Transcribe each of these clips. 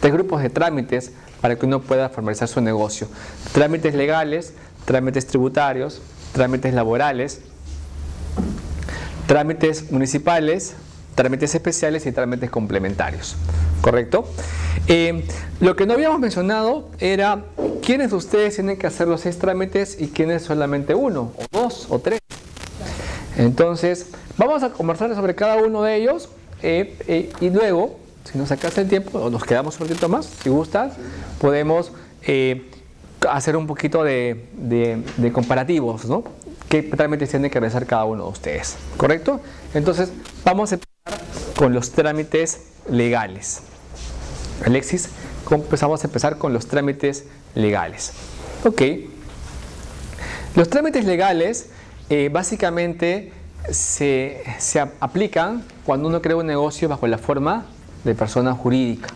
tres grupos de trámites para que uno pueda formalizar su negocio. Trámites legales, trámites tributarios, trámites laborales, trámites municipales, trámites especiales y trámites complementarios. ¿Correcto? Eh, lo que no habíamos mencionado era quiénes de ustedes tienen que hacer los seis trámites y quiénes solamente uno, o dos, o tres. Entonces, vamos a conversar sobre cada uno de ellos eh, eh, y luego, si nos sacas el tiempo, o nos quedamos un ratito más, si gustas, podemos hacer un poquito de, comparativos, ¿no? ¿Qué trámites tiene que realizar cada uno de ustedes? ¿Correcto? Entonces, vamos a empezar con los trámites legales. Alexis, empezamos a empezar con los trámites legales. Ok. Los trámites legales eh, básicamente se, se aplican cuando uno crea un negocio bajo la forma de persona jurídica.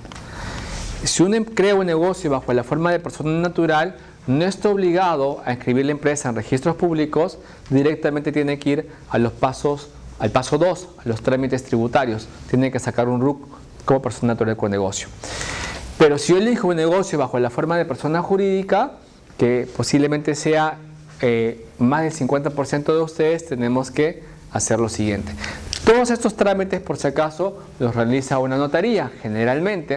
Si uno crea un negocio bajo la forma de persona natural, no está obligado a inscribir la empresa en registros públicos, directamente tiene que ir a los pasos, al paso 2, a los trámites tributarios. Tiene que sacar un RUC como persona natural con negocio. Pero si yo elijo un negocio bajo la forma de persona jurídica, que posiblemente sea eh, más del 50% de ustedes, tenemos que hacer lo siguiente. Todos estos trámites, por si acaso, los realiza una notaría, generalmente,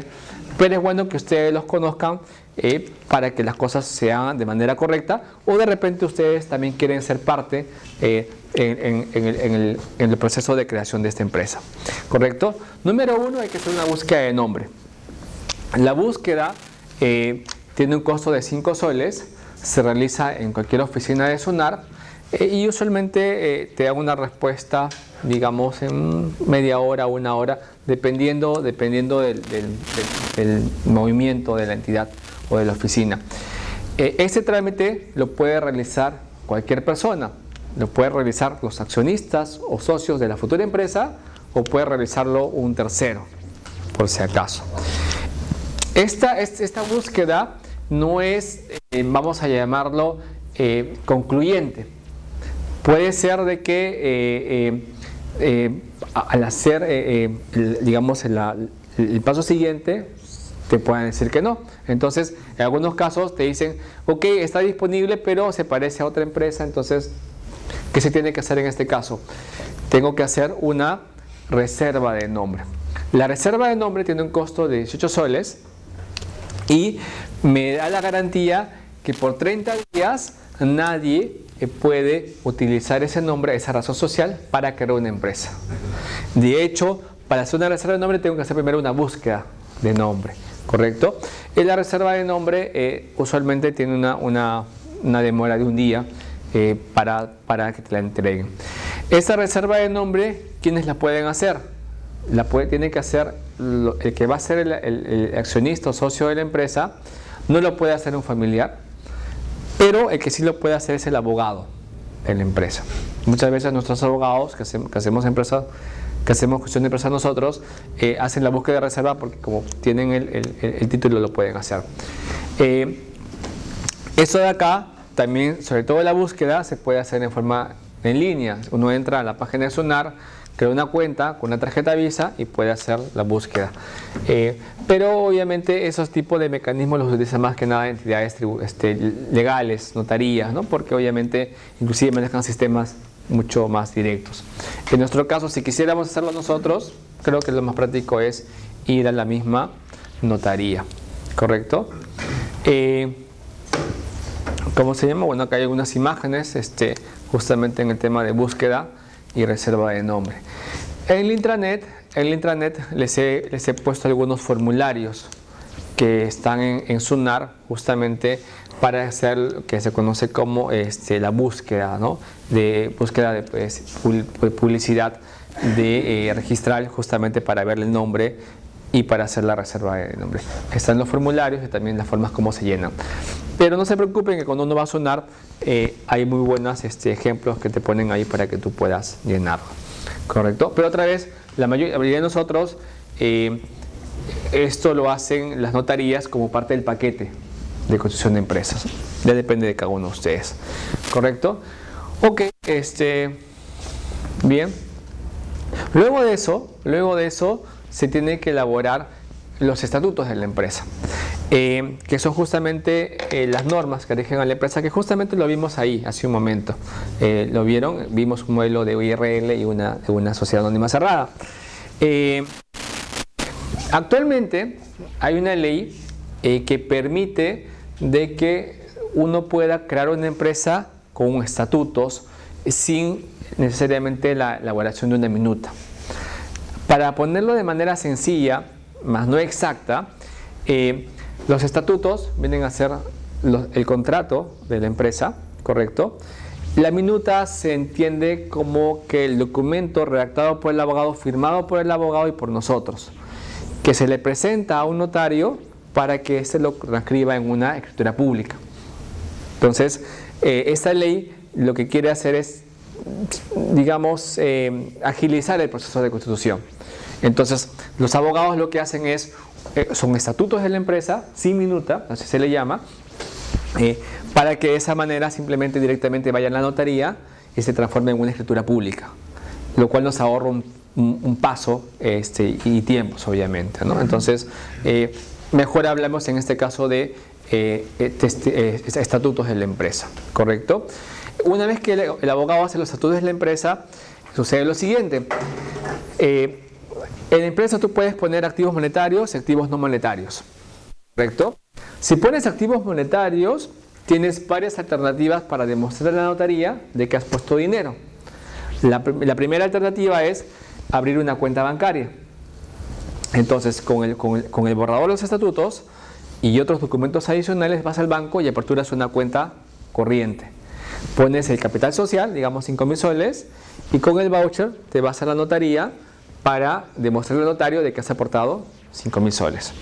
pero es bueno que ustedes los conozcan eh, para que las cosas se hagan de manera correcta o de repente ustedes también quieren ser parte eh, en, el, proceso de creación de esta empresa. ¿Correcto? Número uno, hay que hacer una búsqueda de nombre. La búsqueda eh, tiene un costo de 5 soles, se realiza en cualquier oficina de Sonar y usualmente te da una respuesta digamos en media hora, una hora, dependiendo, dependiendo del, movimiento de la entidad o de la oficina. Este trámite lo puede realizar cualquier persona, lo puede realizar los accionistas o socios de la futura empresa o puede realizarlo un tercero, por si acaso. Esta, esta búsqueda no es, eh, vamos a llamarlo, eh, concluyente. Puede ser de que al hacer, digamos, el paso siguiente, te pueden decir que no. Entonces, en algunos casos te dicen, ok, está disponible, pero se parece a otra empresa, entonces, ¿qué se tiene que hacer en este caso? Tengo que hacer una reserva de nombre. La reserva de nombre tiene un costo de 18 soles y me da la garantía que por 30 días nadie puede utilizar ese nombre, esa razón social, para crear una empresa. De hecho, para hacer una reserva de nombre tengo que hacer primero una búsqueda de nombre. ¿correcto? Y la reserva de nombre eh, usualmente tiene una, demora de un día eh, para, que te la entreguen. Esa reserva de nombre, ¿quiénes la pueden hacer? La puede, tiene que hacer el que va a ser el, accionista o socio de la empresa, no lo puede hacer un familiar, pero el que sí lo puede hacer es el abogado de la empresa. Muchas veces nuestros abogados que, hacemos, que que hacemos cuestión de empresa nosotros, eh, hacen la búsqueda de reserva porque como tienen el, título lo pueden hacer. Eh, eso de acá, también, sobre todo la búsqueda, se puede hacer en forma en línea. Uno entra a la página de Sonar, crea una cuenta con una tarjeta Visa y puede hacer la búsqueda. Eh, pero obviamente esos tipos de mecanismos los utilizan más que nada entidades este, legales, notarías, ¿no? porque obviamente inclusive manejan sistemas mucho más directos. En nuestro caso, si quisiéramos hacerlo nosotros, creo que lo más práctico es ir a la misma notaría, ¿correcto? Eh, ¿Cómo se llama? Bueno, acá hay algunas imágenes este, justamente en el tema de búsqueda y reserva de nombre. En el intranet, en el intranet les, he, les he puesto algunos formularios que están en, en Sunar justamente para hacer lo que se conoce como este, la búsqueda, ¿no? de búsqueda de pues, publicidad de eh, registrar justamente para ver el nombre y para hacer la reserva de nombre. Están los formularios y también las formas como se llenan. Pero no se preocupen que cuando uno va a sonar eh, hay muy buenos este, ejemplos que te ponen ahí para que tú puedas llenarlo. ¿Correcto? Pero otra vez, la mayoría de nosotros eh, esto lo hacen las notarías como parte del paquete de construcción de empresas. Ya depende de cada uno de ustedes. ¿Correcto? Ok, este, bien. Luego de eso, luego de eso se tiene que elaborar los estatutos de la empresa, eh, que son justamente eh, las normas que rigen a la empresa, que justamente lo vimos ahí hace un momento. Eh, lo vieron, vimos un modelo de IRL y una, una sociedad anónima cerrada. actualmente hay una ley que permite de que uno pueda crear una empresa con estatutos sin necesariamente la elaboración de una minuta. Para ponerlo de manera sencilla, más no exacta, eh, los estatutos vienen a ser el contrato de la empresa, ¿correcto? La minuta se entiende como que el documento redactado por el abogado, firmado por el abogado y por nosotros, que se le presenta a un notario para que éste lo transcriba en una escritura pública. Entonces, eh, esta ley lo que quiere hacer es, digamos, eh, agilizar el proceso de constitución. Entonces, los abogados lo que hacen es, eh, son estatutos de la empresa, sin minuta, así se le llama, eh, para que de esa manera simplemente directamente vaya a la notaría y se transforme en una escritura pública, lo cual nos ahorra un, paso este, y tiempos, obviamente. Entonces, eh, mejor hablamos en este caso de estatutos de la empresa, ¿correcto? Una vez que el, abogado hace los estatutos de la empresa, sucede lo siguiente. En la empresa tú puedes poner activos monetarios y activos no monetarios. ¿Correcto? Si pones activos monetarios, tienes varias alternativas para demostrar a la notaría de que has puesto dinero. La, primera alternativa es abrir una cuenta bancaria. Entonces, con el, con el borrador de los estatutos y otros documentos adicionales, vas al banco y aperturas una cuenta corriente. Pones el capital social, digamos 5 mil soles, y con el voucher te vas a la notaría para demostrarle al notario de que has aportado 5 mil soles.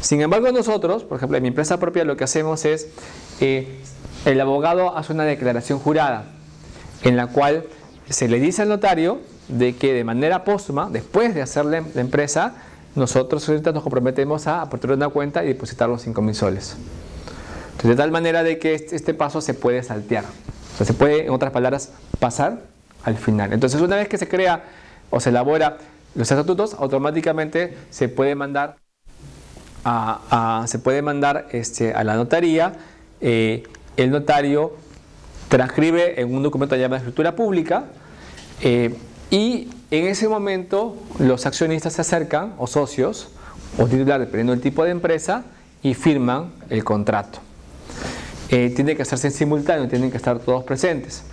Sin embargo, nosotros, por ejemplo, en mi empresa propia lo que hacemos es, eh, el abogado hace una declaración jurada en la cual se le dice al notario de que de manera póstuma, después de hacerle la empresa, nosotros nos comprometemos a aportar una cuenta y depositar los 5 mil soles. Entonces, de tal manera de que este, este paso se puede saltear. O sea, se puede, en otras palabras, pasar al final. Entonces, una vez que se crea o se elabora los estatutos automáticamente se puede mandar a, se puede mandar este, a la notaría. Eh, el notario transcribe en un documento llamado escritura pública eh, y en ese momento los accionistas se acercan o socios o titulares, dependiendo del tipo de empresa, y firman el contrato. Eh, tiene que hacerse en simultáneo, tienen que estar todos presentes.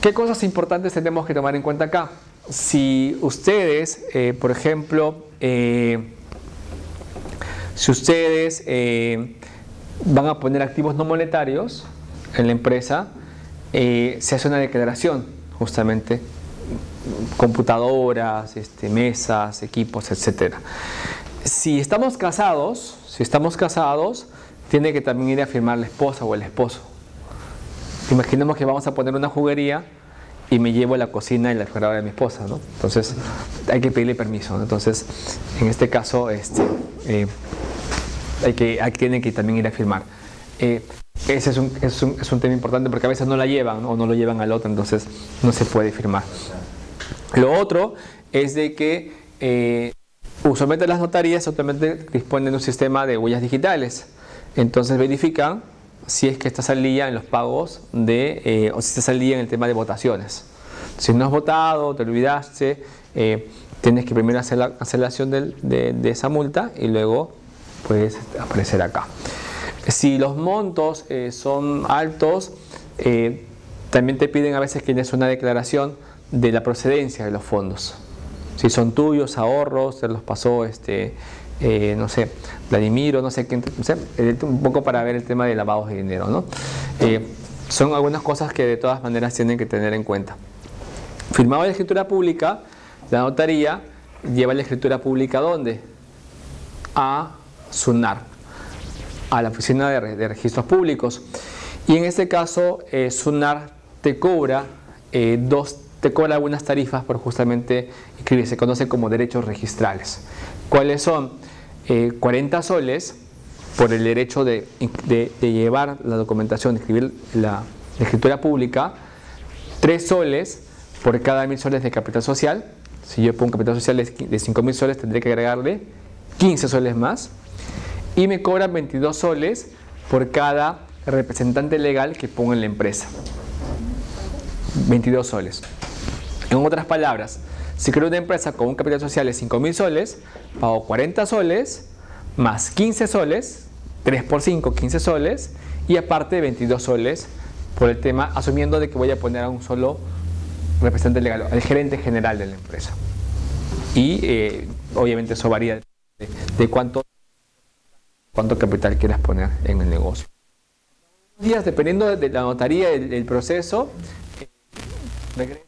¿Qué cosas importantes tenemos que tomar en cuenta acá? Si ustedes, eh, por ejemplo, eh, si ustedes eh, van a poner activos no monetarios en la empresa, se hace una declaración, justamente, computadoras, este, mesas, equipos, etc. Si estamos casados, si estamos casados, tiene que también ir a firmar la esposa o el esposo. Imaginemos que vamos a poner una juguería y me llevo a la cocina y la refrigeradora de mi esposa, ¿no? Entonces hay que pedirle permiso, Entonces, en este caso, este, eh, hay que, hay, tienen que también ir a firmar. Eh, ese es un, es, un, es un, tema importante porque a veces no la llevan o no lo llevan al otro, entonces no se puede firmar. Lo otro es de que eh, usualmente las notarías actualmente disponen de un sistema de huellas digitales. Entonces verifican si es que estás al día en los pagos de, eh, o si estás al día en el tema de votaciones. Si no has votado, te olvidaste, eh, tienes que primero hacer la cancelación de, esa multa y luego puedes aparecer acá. Si los montos eh, son altos, también te piden a veces que tienes una declaración de la procedencia de los fondos. Si son tuyos, ahorros, se los pasó este, eh, no sé, Vladimiro, no sé quién, un poco para ver el tema de lavados de dinero, ¿no? Eh, son algunas cosas que de todas maneras tienen que tener en cuenta. Firmado la escritura pública, la notaría lleva la escritura pública ¿a dónde? A SUNAR, a la Oficina de, Registros Públicos. Y en este caso, eh, SUNAR te cobra dos te cobra algunas tarifas por justamente escribir, se conoce como derechos registrales. ¿Cuáles son? 40 eh, soles por el derecho de, llevar la documentación, escribir la, escritura pública, 3 soles por cada mil soles de capital social. Si yo pongo capital social de 5 mil soles, tendré que agregarle 15 soles más. Y me cobran 22 soles por cada representante legal que ponga en la empresa. 22 soles. En otras palabras, si creo una empresa con un capital social de 5 mil soles, pago 40 soles más 15 soles, 3 por 5, 15 soles, y aparte 22 soles por el tema, asumiendo de que voy a poner a un solo representante legal, al gerente general de la empresa. Y eh, obviamente eso varía de, cuánto, cuánto capital quieras poner en el negocio. Días, dependiendo de la notaría del, proceso, eh,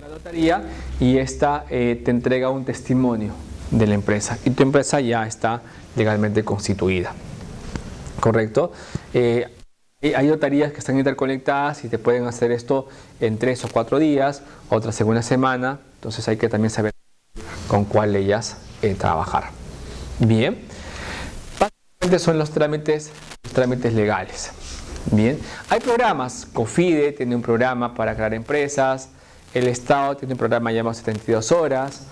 la notaría y esta eh, te entrega un testimonio de la empresa y tu empresa ya está legalmente constituida. ¿Correcto? hay notarías que están interconectadas y te pueden hacer esto en tres o cuatro días, otras en una semana, entonces hay que también saber con cuál de ellas eh, trabajar. Bien, básicamente son los trámites, trámites legales. Bien, hay programas, COFIDE tiene un programa para crear empresas, el Estado tiene un programa llamado 72 horas,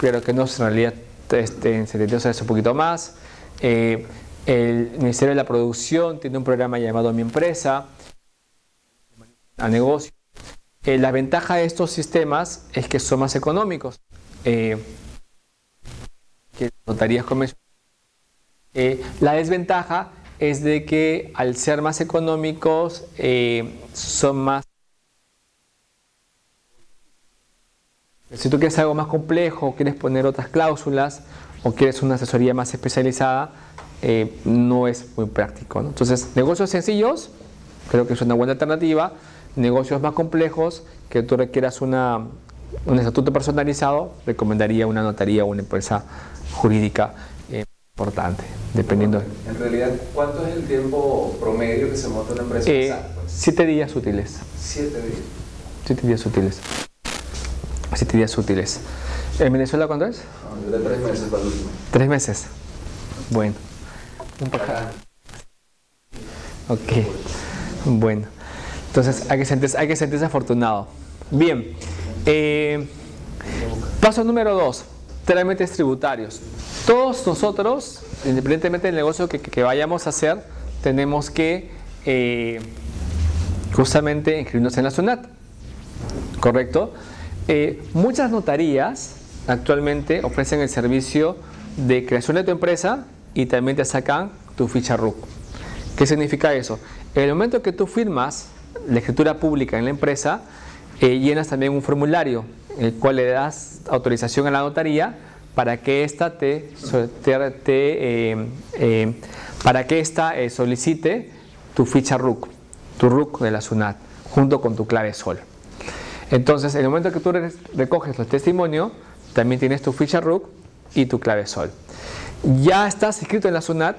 pero que no es en realidad este, en 72 horas un poquito más. Eh, el Ministerio de la Producción tiene un programa llamado Mi Empresa, a negocio. Eh, la ventaja de estos sistemas es que son más económicos eh, que notarías convencionales. Eh, la desventaja es de que al ser más económicos son más... Si tú quieres algo más complejo, quieres poner otras cláusulas o quieres una asesoría más especializada, eh, no es muy práctico. Entonces, negocios sencillos, creo que es una buena alternativa. Negocios más complejos, que tú requieras una, un estatuto personalizado, recomendaría una notaría o una empresa jurídica eh, importante, dependiendo. En realidad, ¿cuánto es el tiempo promedio que se monta una empresa? Eh, siete días útiles. Siete días. Siete días útiles. Siete días útiles. ¿En Venezuela cuánto es? de tres meses para el último. Tres meses. Bueno. Un Ok, bueno. Entonces hay que sentirse, hay que sentirse afortunado. Bien. Eh, paso número dos, trámites tributarios. Todos nosotros, independientemente del negocio que, vayamos a hacer, tenemos que eh, justamente inscribirnos en la SUNAT. ¿Correcto? Eh, muchas notarías actualmente ofrecen el servicio de creación de tu empresa y también te sacan tu ficha RUC. ¿Qué significa eso? En el momento que tú firmas la escritura pública en la empresa, eh, llenas también un formulario, el cual le das autorización a la notaría para que ésta te, eh, para que esta solicite tu ficha RUC, tu RUC de la SUNAT, junto con tu clave SOL. Entonces, en el momento que tú recoges los testimonios, también tienes tu ficha RUC y tu clave SOL ya estás inscrito en la SUNAT,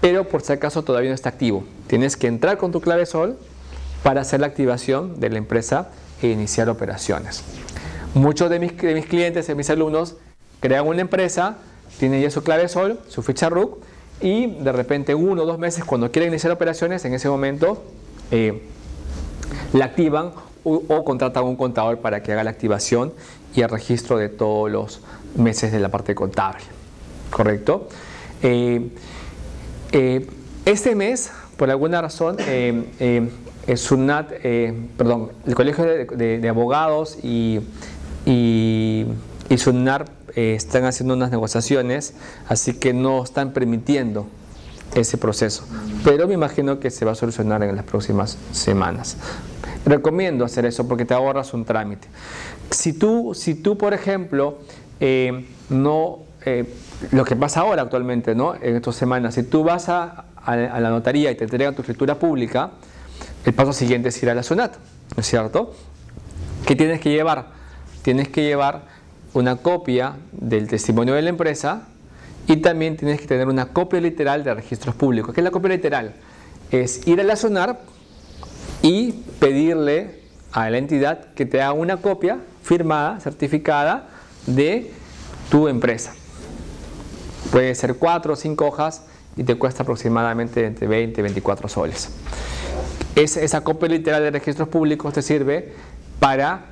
pero por si acaso todavía no está activo. Tienes que entrar con tu clave SOL para hacer la activación de la empresa e iniciar operaciones. Muchos de mis, clientes, de mis alumnos, crean una empresa, tienen ya su clave SOL, su ficha RUC, y de repente uno o dos meses cuando quieren iniciar operaciones, en ese momento eh, la activan o, contratan a un contador para que haga la activación y el registro de todos los meses de la parte contable. ¿correcto? Eh, eh, este mes, por alguna razón, eh, SUNAT, perdón, el Colegio de, Abogados y, y SUNAR están haciendo unas negociaciones, así que no están permitiendo ese proceso. Pero me imagino que se va a solucionar en las próximas semanas. Recomiendo hacer eso porque te ahorras un trámite. Si tú, si tú por ejemplo, no lo que pasa ahora actualmente, ¿no? En estas semanas, si tú vas a, la notaría y te entregan tu escritura pública, el paso siguiente es ir a la SUNAT, ¿no es cierto? ¿Qué tienes que llevar? Tienes que llevar una copia del testimonio de la empresa y también tienes que tener una copia literal de registros públicos. ¿Qué es la copia literal? Es ir a la SUNAT y pedirle a la entidad que te haga una copia firmada, certificada de tu empresa. Puede ser 4 o 5 hojas y te cuesta aproximadamente entre 20 y 24 soles. esa copia literal de registros públicos te sirve para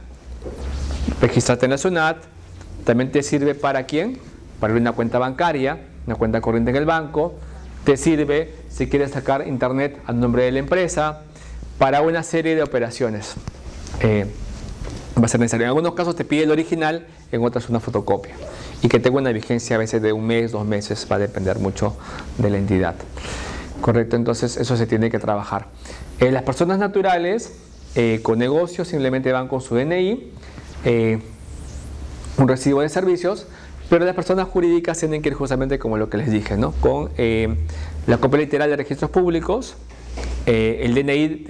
registrarte en la SUNAT, también te sirve para quién? para una cuenta bancaria, una cuenta corriente en el banco, te sirve si quieres sacar internet a nombre de la empresa, para una serie de operaciones. Eh, va a ser necesario. En algunos casos te pide el original, en otros una fotocopia. Y que tenga una vigencia a veces de un mes, dos meses, va a depender mucho de la entidad. Correcto, entonces eso se tiene que trabajar. Eh, las personas naturales eh, con negocios simplemente van con su DNI, un recibo de servicios, pero las personas jurídicas tienen que ir justamente como lo que les dije, ¿no? con la copia literal de registros públicos, eh, el DNI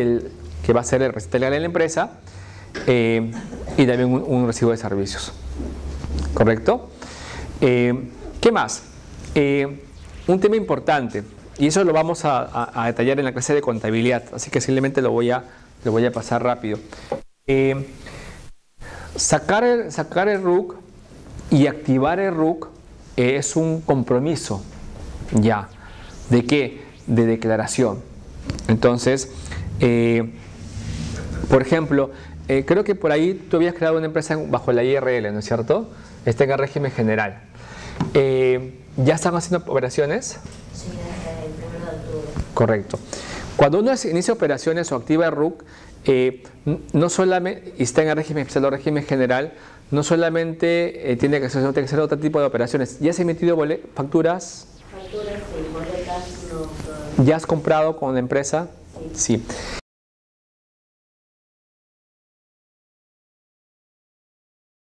que va a ser el receta legal de la empresa eh, y también un, recibo de servicios. ¿Correcto? Eh, ¿Qué más? un tema importante, y eso lo vamos a, detallar en la clase de contabilidad, así que simplemente lo voy a, lo voy a pasar rápido. sacar, el, sacar el RUC y activar el RUC es un compromiso ya. ¿De qué? De declaración. Entonces, eh, por ejemplo, eh, creo que por ahí tú habías creado una empresa bajo la IRL, ¿no es cierto? Está en el régimen general. Eh, ¿Ya están haciendo operaciones? Sí, desde el 1 de octubre. Correcto. Cuando uno inicia operaciones o activa el RUC, no solamente está en el régimen especial o régimen general, no solamente tiene que hacer, tiene que hacer otro tipo de operaciones. ¿Ya se han emitido facturas? Facturas, no. ¿Ya has comprado con la empresa? Sí.